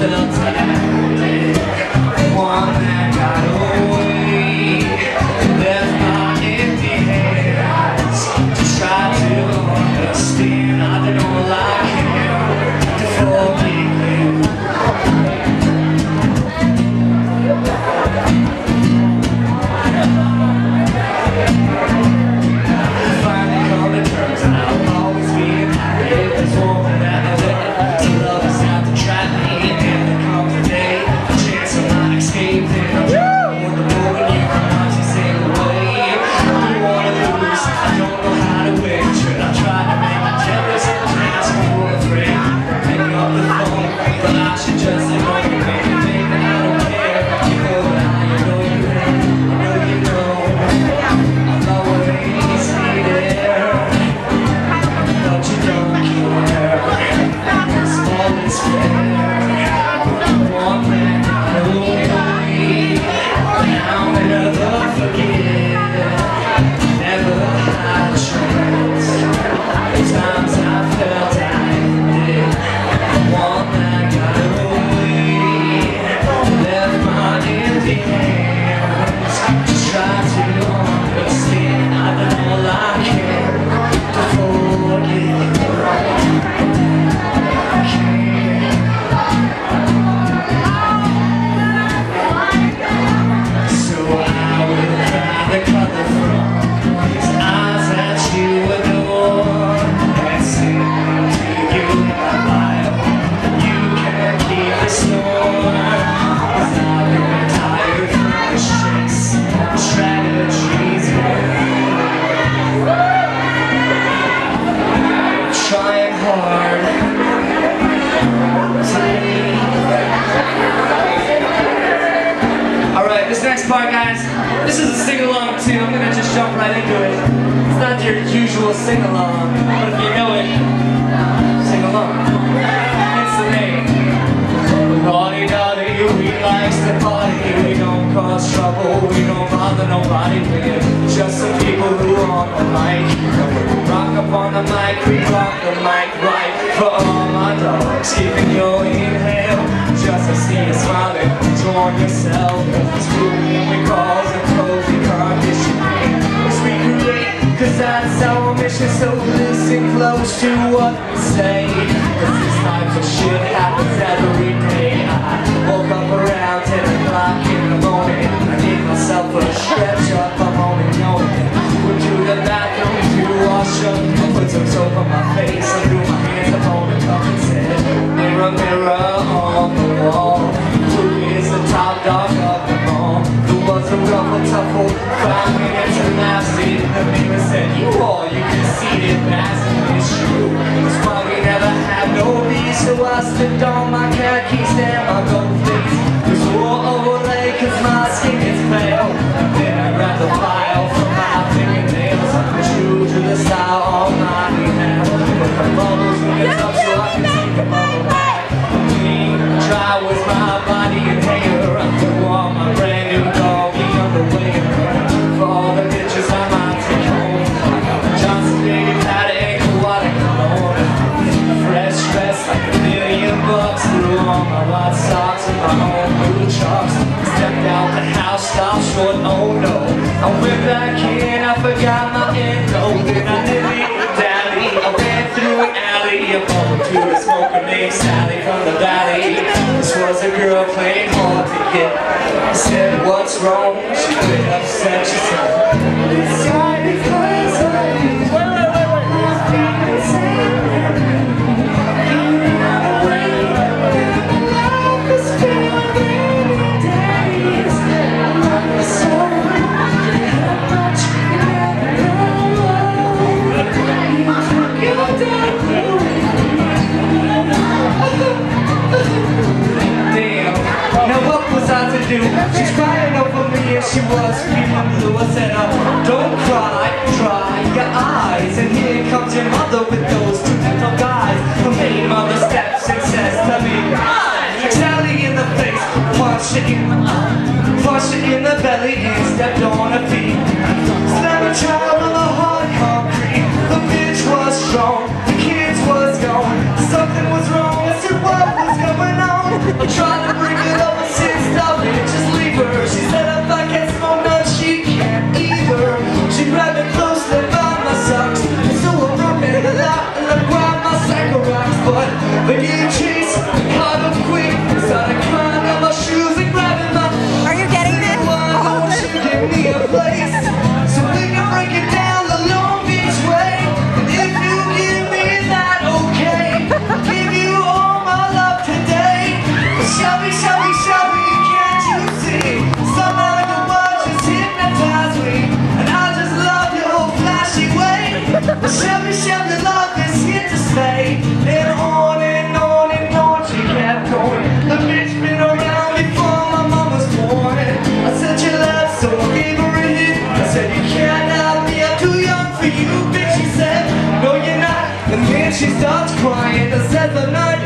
till I'm jump right into it. It's not your usual sing-along, but if you know it, sing along. It's the name. Party, naughty, we likes to party. We don't cause trouble, we don't bother nobody. We're just some people who are on the mic. Rock up on the mic, we rock the mic right for all my dogs. Keeping your inhale, just to see you smiling. Join yourself, it's cool we call. Cause that's our mission, so listen close to what we say. Cause this type of shit happens every day stopped short, oh no. I went back in, I forgot my end note Then I nearly dally. I ran through an alley I bumped to a smoker named Sally from the valley. This was a girl playing hard to get. I said, what's wrong? She was upset, she said, the She. And starts crying. I said I'm not.